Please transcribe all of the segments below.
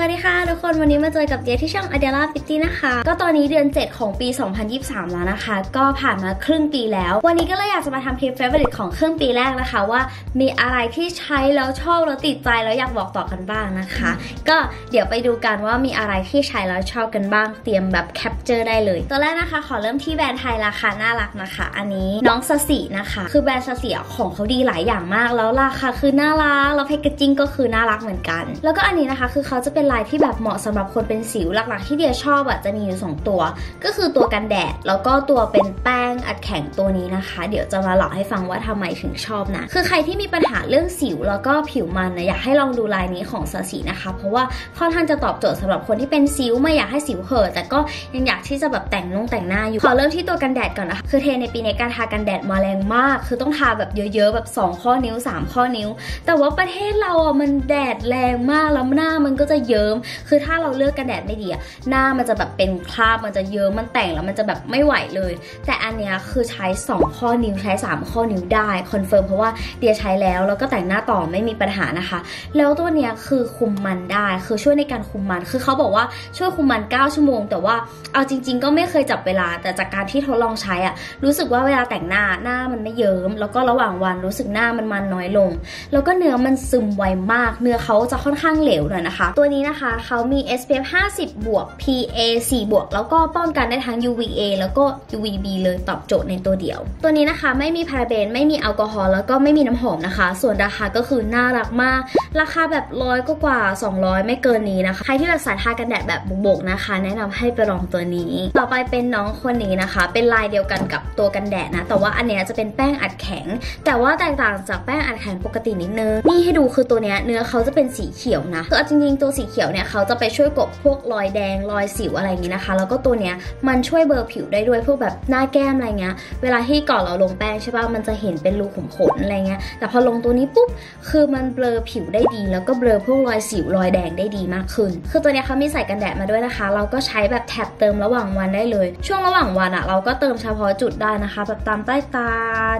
สวัสดีค่ะทุกคนวันนี้มาเจอกับเดียที่ช่อง a d e l a f i t y นะคะ ก็ตอนนี้เดือน 7 ของปี 2023 แล้วนะคะ ก็ผ่านมาครึ่งปีแล้ว วันนี้ก็เลยอยากจะมาทำคลิป favorite ของครึ่งปีแรกนะคะ ว่ามีอะไรที่ใช้แล้วชอบแล้วติดใจแล้วอยากบอกต่อกันบ้างนะคะ ก็เดี๋ยวไปดูกันว่ามีอะไรที่ใช้แล้วชอบกันบ้างเตรียมแบบ capture ได้เลยตัวแรกนะคะ ขอเริ่มที่แบรนด์ไทยราคาน่ารักนะคะ อันนี้น้องสาสีนะคะ คือแบรนด์สาสีของเขาดีหลายอย่างมากแล้วราคาคือน่ารักแล้ว packaging ก็คือน่ารักเหมือนกัน แล้วก็อันนี้นะคะคือเขาจะเป็นลายที่แบบเหมาะสำหรับคนเป็นสิวหลักๆ ที่เดียชอบอะจะมีอยู่ 2 ตัว ก็คือตัวกันแดด แล้วก็ตัวเป็นแป้งอัดแข็งตัวนี้นะคะ เดี๋ยวจะมาเล่าให้ฟังว่าทำไมถึงชอบนะ คือใครที่มีปัญหาเรื่องสิวแล้วก็ผิวมันนะอยากให้ลองดูลายนี้ของซาสีนะคะ เพราะว่าค่อนข้างจะตอบโจทย์สำหรับคนที่เป็นสิวไม่อยากให้สิวเห่อะแต่ก็ยังอยากที่จะแบบแต่งนุ่งแต่งหน้าอยู่ขอเริ่มที่ตัวกันแดดก่อนนะคะคือเทในปีในการทากันแดดมาแรงมาก คือต้องทาแบบเยอะๆแบบ 2 ข้อนิ้ว 3 ข้อนิ้ว แต่ว่าประเทศเราอะมันแดดแรงมากแล้วหน้ามันก็จะเยิ้มคือถ้าเราเลือกกันแดดไม่ดีอะหน้ามันจะแบบเป็นคราบมันจะเยิ้มมันแต่งแล้วมันจะแบบไม่ไหวเลย แต่อันเนี้ยคือใช้ 2 ข้อนิ้วใช้ 3 ข้อนิ้วได้ confirm เพราะว่าเดียใช้แล้วแล้วก็แต่งหน้าต่อไม่มีปัญหานะคะ แล้วตัวเนี้ยคือคุมมันได้คือช่วยในการคุมมันคือเขาบอกว่าช่วยคุมมัน 9 ชั่วโมง แต่ว่าเอาจริง ๆ ก็ไม่เคยจับเวลา แต่จากการที่ทดลองใช้อะรู้สึกว่าเวลาแต่งหน้าหน้ามันไม่เยิ้มแล้วก็ระหว่างวันรู้สึกหน้ามันมันน้อยลง แล้วก็เนื้อมันซึมไวมาก เนื้อเขาจะค่อนข้างเหลวหน่อยนะคะ ตัวนี้นะคะเขามี SPF 50 บวก PA 4 บวก แล้วก็ป้องกันได้ทั้ง UVA แล้วก็ UVB เลยตอบโจทย์ในตัวเดียว ตัวนี้นะคะไม่มีพาราเบน ไม่มีแอลกอฮอล์แล้วก็ไม่มีน้ำหอมนะคะ ส่วนราคาก็คือน่ารักมาก ราคาแบบร้อยก็กว่า 200 ไม่เกินนี้นะคะ ใครที่แบบสายทากันแดดแบบบุกๆนะคะ แนะนำให้ไปลองตัวนี้ ต่อไปเป็นน้องคนนี้นะคะ เป็นลายเดียวกันกับตัวกันแดดนะ แต่ว่าอันเนี้ยจะเป็นแป้งอัดแข็ง แต่ว่าแตกต่างจากแป้งอัดแข็งปกตินิดนึงนี่ให้ดูคือตัวเนี้ยเนื้อเขาจะเป็นสีเขียวนะคือจริงๆตัวสีเขียวเนี่ยเขาจะไปช่วยกบพวกรอยแดงรอยสิวอะไรอย่างนี้นะคะ แล้วก็ตัวเนี้ยมันช่วยเบลอผิวได้ด้วยพวกแบบหน้าแก้มอะไรเงี้ยเวลาที่ก่อนเราลงแป้งใช่ป่ะมันจะเห็นเป็นรูขุมขนอะไรเงี้ยแต่พอลงตัวนี้ปุ๊บคือมันเบลอผิวได้ดี แล้วก็เบลอพวกรอยสิวรอยแดงได้ดีมากขึ้น คือตัวเนี้ยเขามีใส่กันแดดมาด้วยนะคะ เราก็ใช้แบบแท็บเติมระหว่างวันได้เลย ช่วงระหว่างวันอะเราก็เติมเฉพาะจุดได้นะคะแบบตามใต้ตา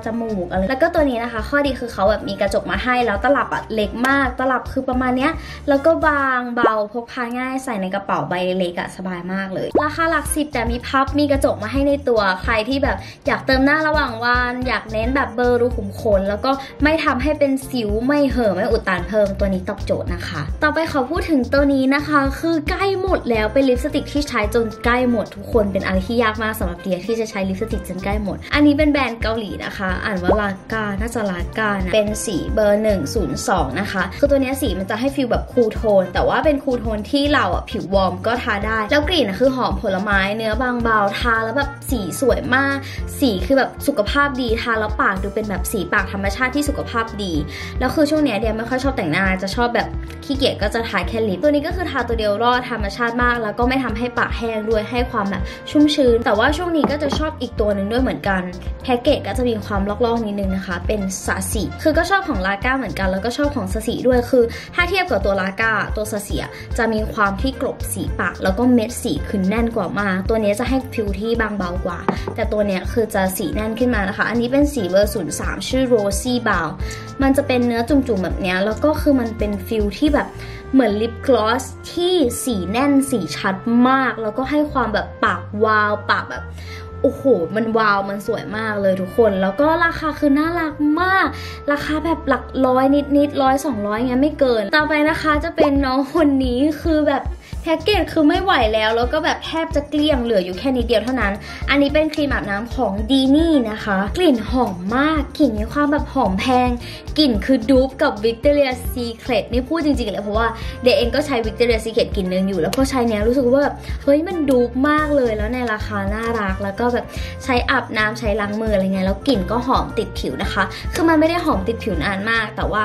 จมูกอะไรแล้วก็ตัวนี้นะคะ ข้อดีคือเขาแบบมีกระจกมาให้แล้วตลับอะเล็กมาก ตลับคือประมาณเนี้ยแล้วก็บางเบาพกพาง่ายใส่ในกระเป๋าใบเล็กอะสบายมากเลย ราคาหลักสิบแต่มีพับมีกระจกมาให้ในตัวใครที่แบบอยากเติมหน้าระหว่างวันอยากเน้นแบบเบอร์รูขุมขนแล้วก็ไม่ทำให้เป็นสิวไม่เห่อไม่อุดตันเพิ่มตัวนี้ตอบโจทย์นะคะ ต่อไปขอพูดถึงตัวนี้นะคะ คือใกล้หมดแล้วเป็นลิปสติกที่ใช้จนใกล้หมดทุกคนเป็นอะไรที่ยากมากสำหรับเดียที่จะใช้ลิปสติกจนใกล้หมด อันนี้เป็นแบรนด์เกาหลีนะคะ อ่านว่าลากาน่าจะลากานะเป็นสีเบอร์102นะคะคือตัวนี้สีมันจะให้ feel แบบ cool tone แต่ว่าเป็น cool tone ที่เราอะผิว warm ก็ทาได้ แล้วกลิ่นนะคือหอมผลไม้เนื้อบางเบาทาแล้วแบบสีสวยมาก สีคือแบบสุขภาพดีทาแล้วปากดูเป็นแบบสีปากธรรมชาติที่สุขภาพดี แล้วคือช่วงเนี้ยเดียไม่ค่อยชอบแต่งหน้าจะชอบแบบขี้เกียจก็จะทาแค่ lip ตัวนี้ก็คือทาตัวเดียวรอดธรรมชาติมาก แล้วก็ไม่ทำให้ปากแห้งด้วยให้ความแบบชุ่มชื้น แต่ว่าช่วงนี้ก็จะชอบอีกตัวหนึ่งด้วยเหมือนกันแพ็กเกจก็จะมีความลอกๆนิดนึงนะคะ เป็นสาสีคือก็ชอบของลาก้าเหมือนกัน แล้วก็ชอบของสาสีด้วยคือ ถ้าเทียบกับตัวลาก้าตัวสาสีจะมีความที่กลบสีปาก แล้วก็เม็ดสีขึ้นแน่นกว่ามาก ตัวนี้จะให้ feel ที่บางเบากว่า แต่ตัวเนี้ยคือจะสีแน่นขึ้นมานะคะ อันนี้เป็นสีเบอร์ศูนย์สามชื่อ Rosy Brown มันจะเป็นเนื้อจุ่มๆแบบเนี้ยแล้วก็คือมันเป็น feel ที่แบบเหมือน lip gloss ที่สีแน่นสีชัดมาก แล้วก็ให้ความแบบปากวาว ปากแบบ โอ้โห มันวาว มันสวยมากเลยทุกคน แล้วก็ราคาคือน่ารักมาก ราคาแบบหลักร้อยนิดนิดร้อยสองร้อยเงี้ยไม่เกิน ต่อไปนะคะจะเป็นน้องคนนี้คือแบบ แพ็กเกจคือไม่ไหวแล้ว แล้วก็แบบแทบจะเกลี้ยงเหลืออยู่แค่นิดเดียวเท่านั้น อันนี้เป็นครีมอาบน้ำของดีนี่นะคะ กลิ่นหอมมาก กลิ่นมีความแบบหอมแพง กลิ่นคือดูปกับ Victoria Secret นี่พูดจริงๆเลยเพราะว่าเดเองก็ใช้ Victoria Secret กลิ่นหนึ่งอยู่ แล้วพอใช้เนี้ยรู้สึกว่าแบบเฮ้ยมันดูปมากเลยแล้วในราคาน่ารัก แล้วก็แบบใช้อาบน้ำใช้ล้างมืออะไรเงี้ยแล้วกลิ่นก็หอมติดผิวนะคะ คือมันไม่ได้หอมติดผิวนานมาก แต่ว่า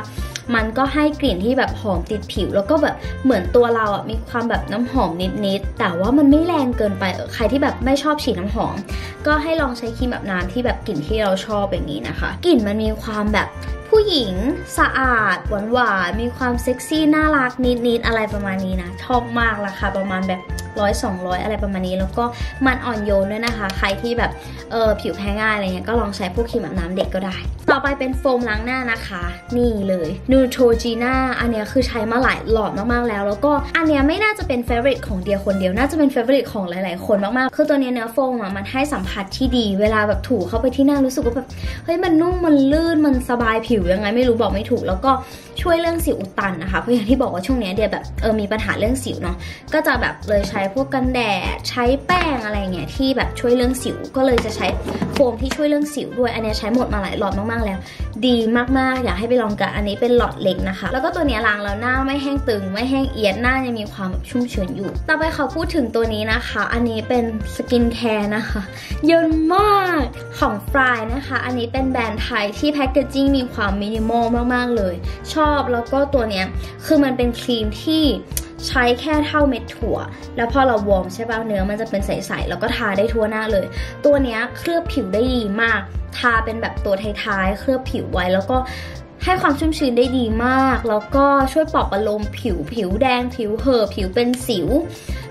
มันก็ให้กลิ่นที่แบบหอมติดผิว แล้วก็แบบเหมือนตัวเราอะมีความแบบน้ำหอมนิดๆ แต่ว่ามันไม่แรงเกินไปใครที่แบบไม่ชอบฉีดน้ำหอม ก็ให้ลองใช้ครีมแบบน้ำที่แบบกลิ่นที่เราชอบอย่างนี้นะคะกลิ่นมันมีความแบบผู้หญิงสะอาดหวานๆมีความเซ็กซี่น่ารักนิดๆอะไรประมาณนี้นะชอบมากราคาประมาณแบบ ร้อยสองร้อยอะไรประมาณนี้ แล้วก็มันอ่อนโยนด้วยนะคะ ใครที่แบบเออผิวแพ้ง่ายอะไรเงี้ยก็ลองใช้พวกครีมอาบน้ำเด็กก็ได้ ต่อไปเป็นโฟมล้างหน้านะคะ นี่เลย Neutrogena อันเนี้ยคือใช้มาหลายหลอดมากๆแล้ว แล้วก็อันเนี้ยไม่น่าจะเป็น favor ของเดียคนเดียวน่าจะเป็น favor ของหลายๆคนมากๆคือตัวเนี้ยเนื้อโฟมอะมันให้สัมผัสที่ดีเวลาแบบถูเข้าไปที่หน้ารู้สึกว่าแบบเฮ้ยมันนุ่มมันลื่นมันสบายผิวยังไงไม่รู้บอกไม่ถูก แล้วก็ช่วยเรื่องสิวอุดตันนะคะเพราะอย่างที่บอกว่าช่วงเนี้ยเดียแบบเออมีปัญหาเรื่องสิวเนาะก็จะแบบเลยใช้พวกกันแดดใช้แป้งอะไรเงี้ยที่แบบช่วยเรื่องสิว ก็เลยจะใช้โฟมที่ช่วยเรื่องสิวด้วย อันนี้ใช้หมดมาหลายหลอดมากๆแล้ว ดีมากๆ อยากให้ไปลองกันอันนี้เป็นหลอดเล็กนะคะ แล้วก็ตัวนี้ล้างแล้วหน้าไม่แห้งตึง ไม่แห้งเอียดหน้ายังมีความชุ่มชื้นอยู่ ต่อไปเขาพูดถึงตัวนี้นะคะ อันนี้เป็นskincare นะคะเยอะมากของฟรายนะคะ อันนี้เป็นแบรนด์ไทยที่ packaging มีความมินิมอลมากๆเลย ชอบแล้วก็ตัวเนี้ยคือมันเป็นครีมที่ ใช้แค่เท่าเม็ดถั่ว แล้วพอเรา warm ใช่ป่ะเนื้อมันจะเป็นใสๆแล้วก็ทาได้ทั่วหน้าเลย ตัวเนี้ยเคลือบผิวได้ดีมาก ทาเป็นแบบตัวท้ายๆเคลือบผิวไว้แล้วก็ให้ความชุ่มชื้นได้ดีมาก แล้วก็ช่วยปลอบประโลมผิวผิวแดงผิวเห่อผิวเป็นสิว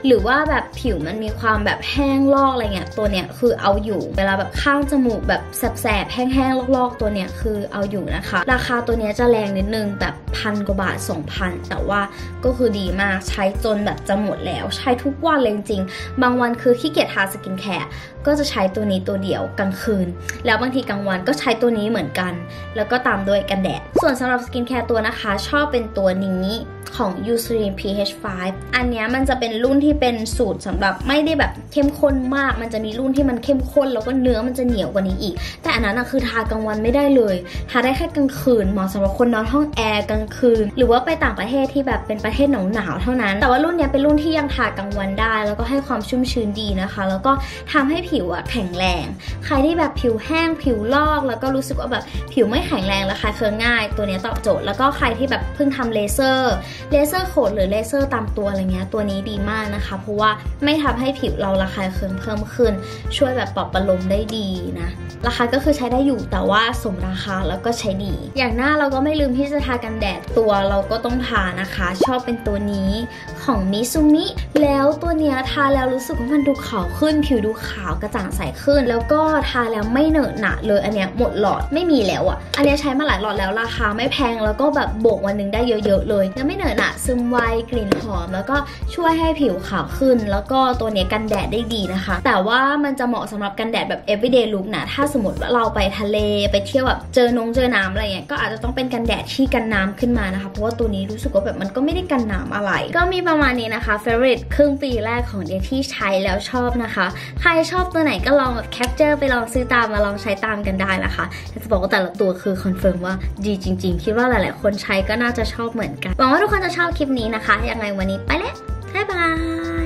หรือว่าแบบผิวมันมีความแบบแห้งลอกอะไรเงี้ยตัวเนี้ยคือเอาอยู่เวลาแบบข้างจมูกแบบแสบๆแห้งๆลอกๆตัวเนี้ยคือเอาอยู่นะคะ ราคาตัวเนี้ยจะแรงนิดนึงแบบพันกว่าบาท 2,000 แต่ว่าก็คือดีมากใช้จนแบบจะหมดแล้ว ใช้ทุกวันเลยจริงๆบางวันคือขี้เกียจทา skincare ก็จะใช้ตัวนี้ตัวเดียวกลางคืน แล้วบางทีกลางวันก็ใช้ตัวนี้เหมือนกัน แล้วก็ตามด้วยกันแดด ส่วนสำหรับ skincare ตัวนะคะ ชอบเป็นตัวนี้ของ Eucerin PH5 อันเนี้ยมันจะเป็นรุ่นที่เป็นสูตรสำหรับไม่ได้แบบเข้มข้นมาก มันจะมีรุ่นที่มันเข้มข้น แล้วก็เนื้อมันจะเหนียวกว่านี้อีก แต่อันนั้นคือทากลางวันไม่ได้เลย ทาได้แค่กลางคืนเหมาะสำหรับคนนอนห้องแอร์กลางคืน หรือว่าไปต่างประเทศที่แบบเป็นประเทศหนาวๆเท่านั้น แต่ว่ารุ่นนี้เป็นรุ่นที่ยังทากลางวันได้ แล้วก็ให้ความชุ่มชื้นดีนะคะ แล้วก็ทำให้ผิวอะแข็งแรง ใครที่แบบผิวแห้งผิวลอก แล้วก็รู้สึกว่าแบบผิวไม่แข็งแรงแล้วระคายเคืองง่าย ตัวนี้ตอบโจทย์ แล้วก็ใครที่แบบเพิ่งทำเลเซอร์ เลเซอร์ขนหรือเลเซอร์ตามตัวอะไรเงี้ย ตัวนี้ดีมากนะคะเพราะว่าไม่ทำให้ผิวเราระคายเคืองเพิ่มขึ้น ช่วยแบบปลอบประโลมได้ดีนะ ราคาก็คือใช้ได้อยู่แต่ว่าสมราคาแล้วก็ใช้ดี อย่างหน้าเราก็ไม่ลืมที่จะทากันแดดตัวเราก็ต้องทานะคะ ชอบเป็นตัวนี้ของ Mizumi แล้วตัวเนี้ยทาแล้วรู้สึกว่ามันดูขาวขึ้น ผิวดูขาวกระจ่างใสขึ้น แล้วก็ทาแล้วไม่เหนอะหนะเลยอันเนี้ยหมดหลอดไม่มีแล้วอะ่ะ อันเนี้ยใช้มาหลายหลอดแล้วราคาไม่แพงแล้วก็แบบโบกวันหนึงได้เยอะๆเลยยังไม่เหนอะหนะซึมไวกลิ่นหอม แล้วก็ช่วยให้ผิวขาวขึ้น แล้วก็ตัวเนี้ยกันแดดได้ดีนะคะ แต่ว่ามันจะเหมาะสำหรับกันแดดแบบ everyday look นะ ถ้าสมมติว่าเราไปทะเลไปเที่ยวแบบเจอนงเจอน้ำอะไรเงี้ย ก็อาจจะต้องเป็นกันแดดที่กันน้ำขึ้นมานะคะ เพราะว่าตัวนี้รู้สึกว่าแบบมันก็ไม่ได้กันน้ำอะไร ก็มีประมาณนี้นะคะ favorite ครึ่งปีแรกของเดียที่ใช้แล้วชอบนะคะ ใครชอบตัวไหนก็ลองแบบ capture ไปลองซื้อตามมาลองใช้ตามกันได้นะคะแต่จะบอกว่าแต่ละตัวคือ confirm ว่าดีจริง ๆ คิดว่าหลาย ๆ คนใช้ก็น่าจะชอบเหมือนกัน หวังว่าทุกคนจะชอบคลิปนี้นะคะ ยังไงวันนี้ไปแล้ว bye bye